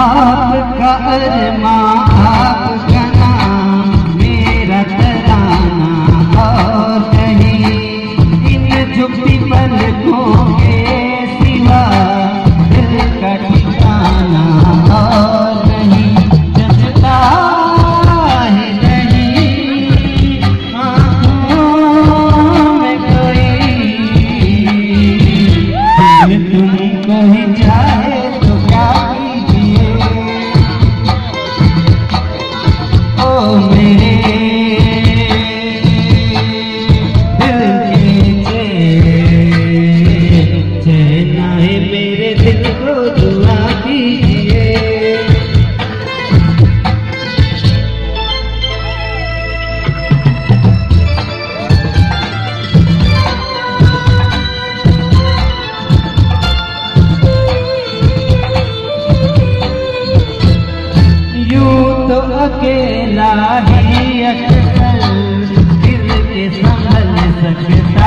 आपका अरमा आप अकेला ही अक्सर दिल के संभल सकता